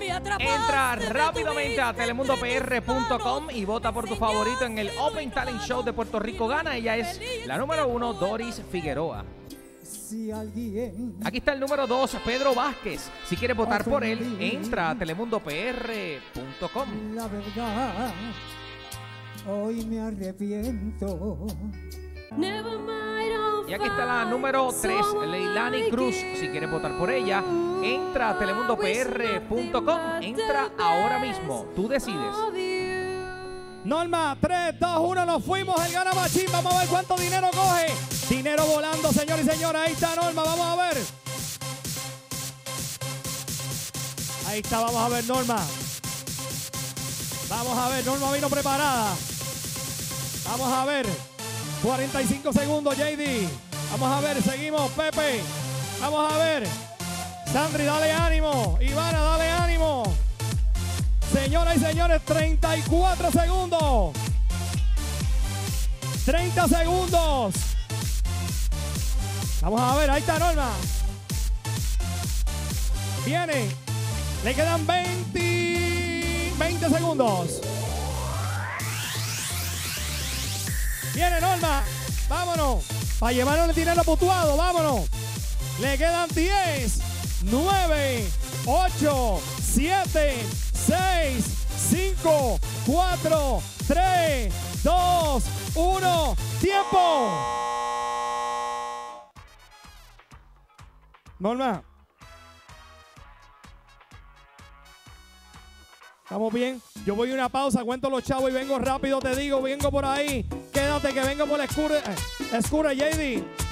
Entra rápidamente a telemundopr.com y vota por tu favorito en el Open Talent Show de Puerto Rico Gana. Ella es la número uno, Doris Figueroa. Aquí está el número dos, Pedro Vázquez. Si quieres votar por él, entra a telemundopr.com. la verdad, hoy me arrepiento. Never mind, Y aquí está la número 3, Leilani Cruz. Si quieres votar por ella, entra a telemundopr.com. Entra ahora mismo. Tú decides. Norma, 3, 2, 1, nos fuimos. El gana machín. Vamos a ver cuánto dinero coge. Dinero volando, señores y señores. Ahí está Norma. Vamos a ver. Ahí está, vamos a ver Norma. Vamos a ver, Norma vino preparada. Vamos a ver. 45 segundos, JD. Vamos a ver, seguimos, Pepe. Vamos a ver. Sandri, dale ánimo. Ivana, dale ánimo. Señoras y señores, 34 segundos. 30 segundos. Vamos a ver, ahí está Norma. Viene. Le quedan 20, 20 segundos. Viene Norma. Vámonos. Para llevarnos el dinero putuado. Vámonos. Le quedan 10, 9, 8, 7, 6, 5, 4, 3, 2, 1. ¡Tiempo! Norma. ¿Estamos bien? Yo voy a una pausa, cuento los chavos y vengo rápido, te digo, vengo por ahí. Quédate que vengo por la escura, escura JD.